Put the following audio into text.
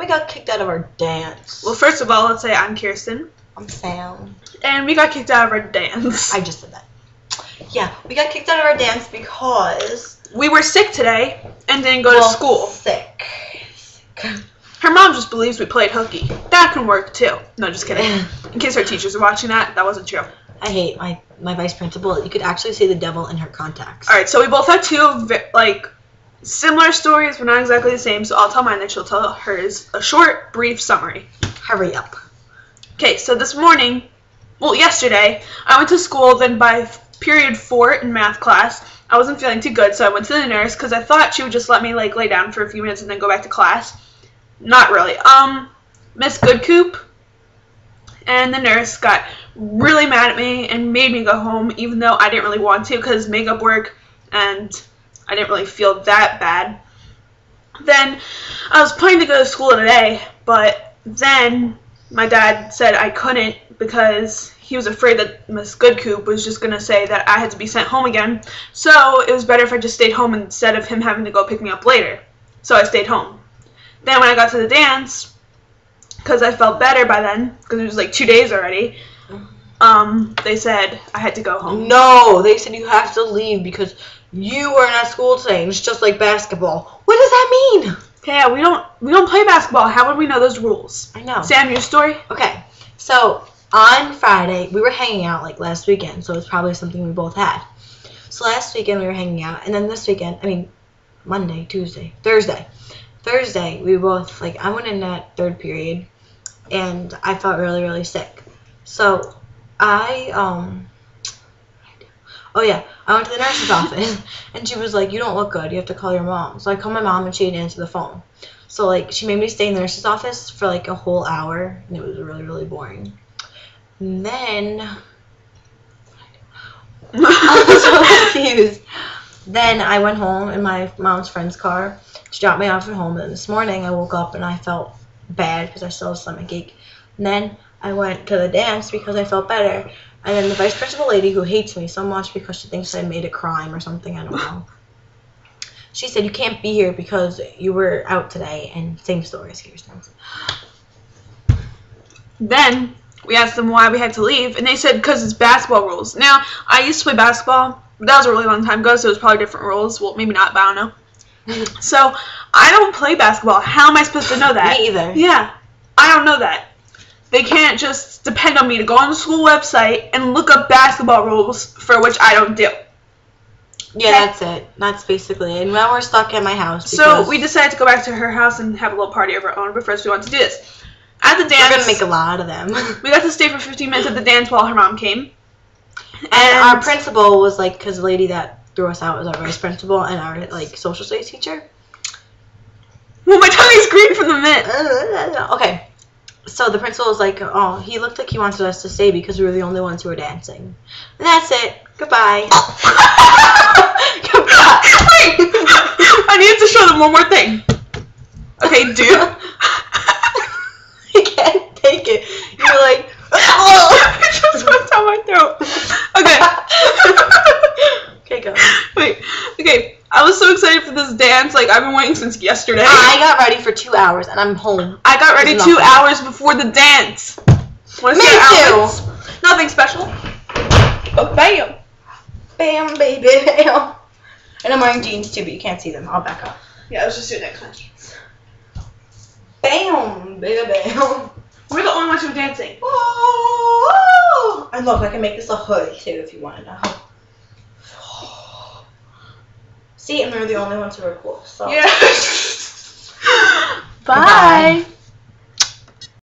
We got kicked out of our dance. Well, first of all, let's say I'm Kirsten, I'm Sam. and we got kicked out of our dance. I just said that. Yeah, we got kicked out of our dance because we were sick today and didn't go well, to school. Sick. sick. Her mom just believes we played hooky. That can work too. No, just kidding. In case our teachers are watching that, that wasn't true. I hate my my vice principal. You could actually see the devil in her contacts. All right, so we both had two like similar stories, but not exactly the same. So I'll tell mine, then she'll tell hers. A short, brief summary. Hurry up. Okay, so this morning, well, yesterday, I went to school. Then by period four in math class, I wasn't feeling too good, so I went to the nurse because I thought she would just let me like lay down for a few minutes and then go back to class. Not really. Um, Miss Goodcoop and the nurse got really mad at me and made me go home, even though I didn't really want to because makeup work and I didn't really feel that bad. Then I was planning to go to school today, but then my dad said I couldn't because he was afraid that Miss Goodcoop was just gonna say that I had to be sent home again. So it was better if I just stayed home instead of him having to go pick me up later. So I stayed home. Then when I got to the dance, because I felt better by then, because it was like two days already, um, they said I had to go home. No, they said you have to leave because you weren't at school today. And it's just like basketball. What does that mean? Yeah, we don't we don't play basketball. How would we know those rules? I know. Sam, your story? Okay, so on Friday we were hanging out like last weekend, so it's probably something we both had. So last weekend we were hanging out, and then this weekend, I mean, Monday, Tuesday, Thursday, Thursday we both like I went in that third period, and I felt really really sick. So I um. Oh yeah, I went to the nurse's office and she was like, "You don't look good. You have to call your mom." So I called my mom and she didn't answer the phone. So like she made me stay in the nurse's office for like a whole hour and it was really really boring. And then I was so confused. Then I went home in my mom's friend's car. She dropped me off at home. And this morning I woke up and I felt bad because I still have stomach ache. And then I went to the dance because I felt better. And then the vice principal lady who hates me so much because she thinks I made a crime or something, I don't know. She said you can't be here because you were out today and same story as Kirsten's. Then we asked them why we had to leave, and they said because it's basketball rules. Now, I used to play basketball, but that was a really long time ago, so it was probably different rules. Well, maybe not, but I don't know. So, I don't play basketball. How am I supposed to know that? Me either. Yeah, I don't know that. They can't just depend on me to go on the school website and look up basketball rules for which I don't do. Yeah, that's it. That's basically it. And now we're stuck at my house. So we decided to go back to her house and have a little party of our own, but first we wanted to do this. At the dance. we're gonna make a lot of them. we got to stay for 15 minutes at the dance while her mom came. And our principal was like, because the lady that threw us out was our vice principal and our like social studies teacher. Well, my is green from the mint. Okay, so the principal was like, oh, he looked like he wanted us to stay because we were the only ones who were dancing. And that's it. Goodbye. Goodbye. I need to show them one more thing. Okay, dude. I can't take it. You're like, oh, it just went down my throat. Okay. okay, go. Wait. Okay. I was so excited for this dance. Like I've been waiting since yesterday. I got ready for two hours and I'm home. I got ready two hours before the dance. Wanna Me too. Nothing special. But bam. Bam, baby, bam. And I'm wearing jeans too, but you can't see them. I'll back up. Yeah, I was just doing that kind Bam, baby, bam. We're the only ones who are dancing. Oh, and look, I can make this a hood too if you want to know. See, and we're the only ones who are cool. So. Yeah. Bye.